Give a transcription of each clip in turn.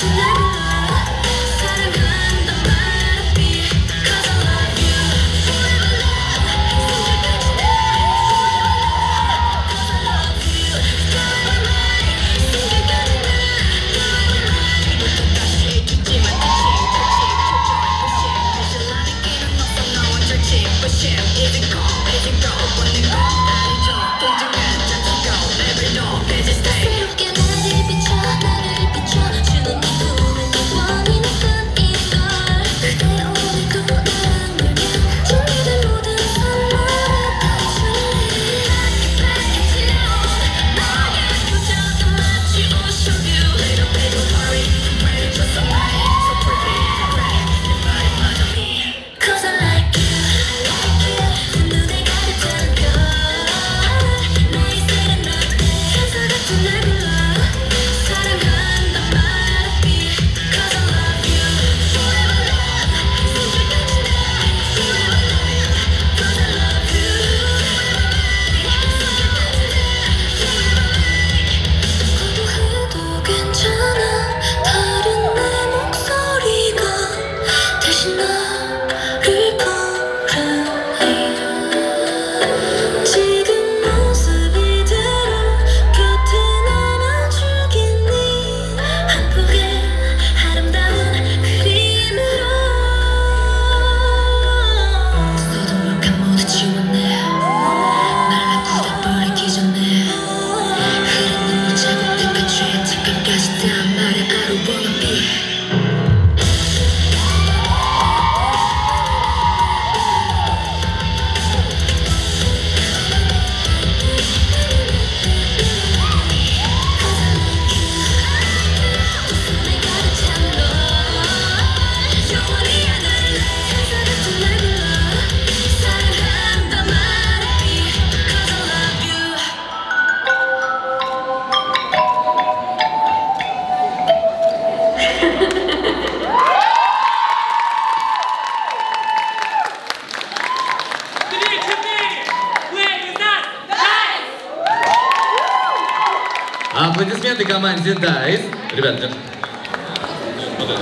Yeah. Аплодисменты команде Дайс. Ребят, держи. Вот это.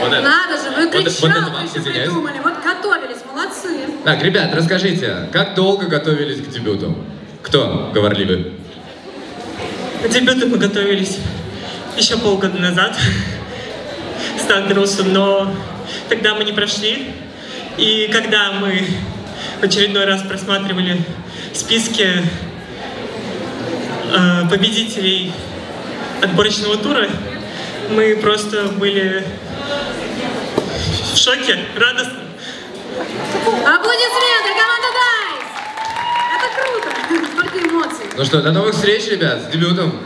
Вот это. Надо же, вы Вот- вот кричалку вам, еще придумали. Вот готовились, молодцы. Так, ребят, расскажите, как долго готовились к дебюту? Кто говорливый? К дебюту мы готовились еще полгода назад с Тандерусом, но тогда мы не прошли. И когда мы в очередной раз просматривали списки победителей отборочного тура, мы просто были в шоке, радостно. Аплодисменты, команда Дайс! Это круто! Столько эмоций. Ну что, до новых встреч, ребят, с дебютом.